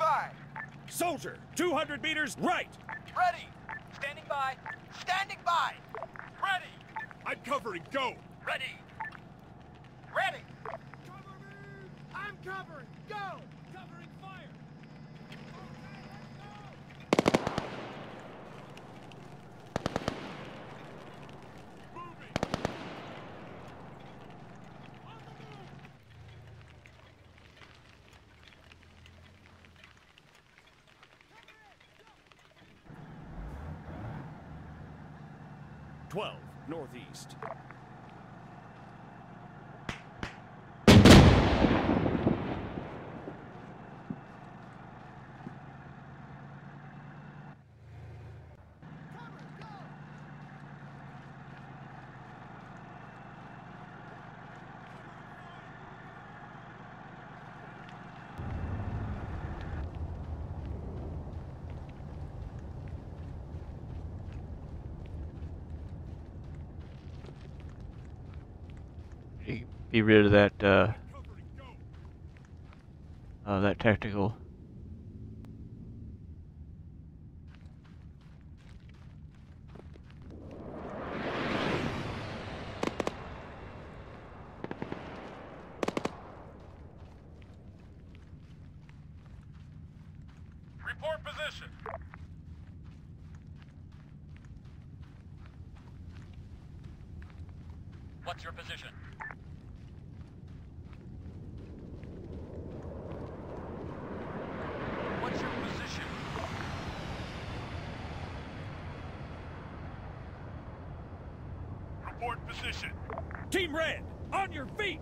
Standing by. Soldier, 200 meters right. Ready. Standing by. Standing by. Ready. I'm covering, go. Ready. Ready. Cover me! I'm covering! Go! 12 northeast. Be rid of that, uh, uh, that tactical. Report position. What's your position? What's your position? Report position. Team Red, on your feet.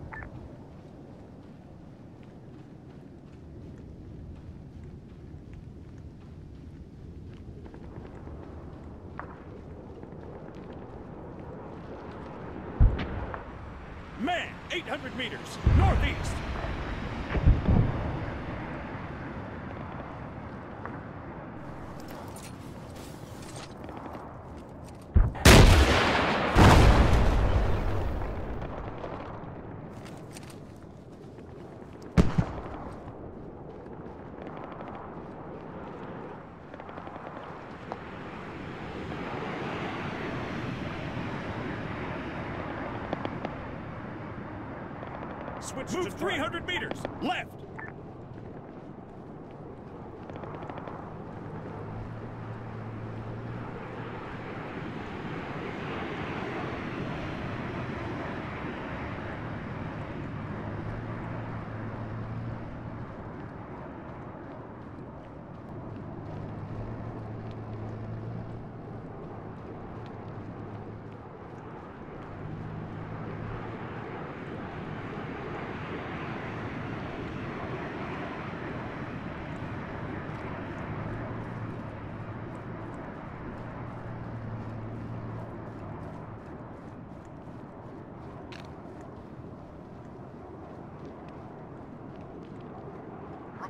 Man, 800 meters, northeast. Switch Move 300 meters, left.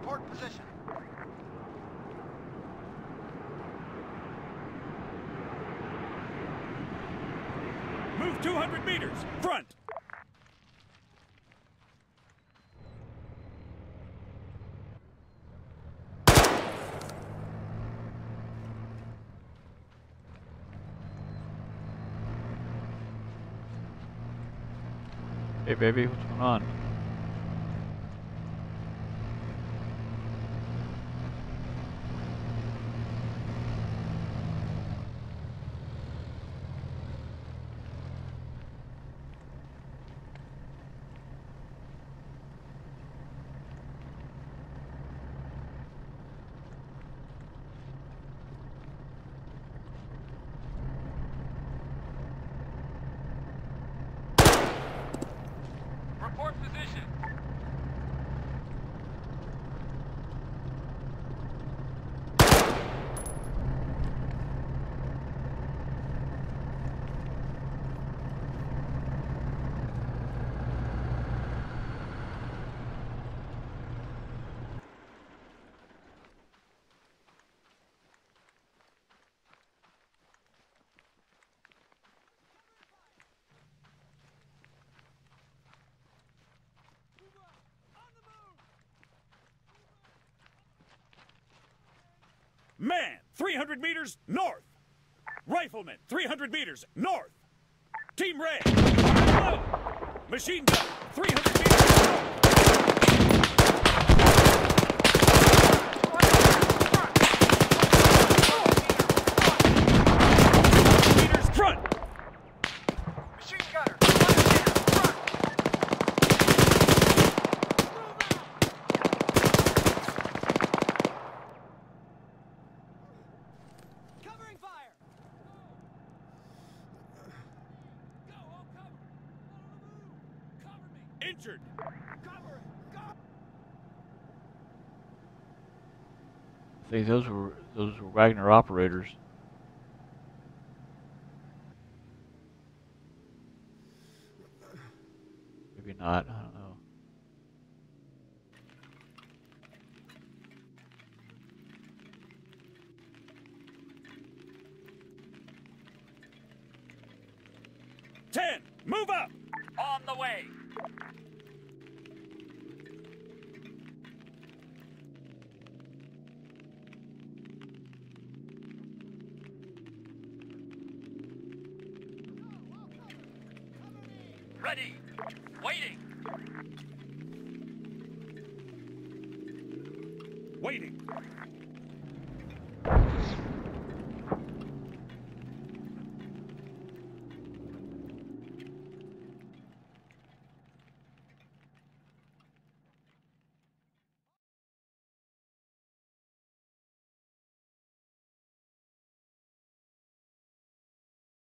Report position. Move 200 meters, front. Hey, baby, what's going on? Report position. Man, 300 meters north. Rifleman, 300 meters north. Team Red. Machine gun, 300 meters north. Meters front. Machine gunner, front. Covering fire! Go, all cover! Cover Injured. Cover! Go! See, those were those were Wagner operators. Maybe not. I don't know. Ten. Move up. Ready. Waiting. Waiting.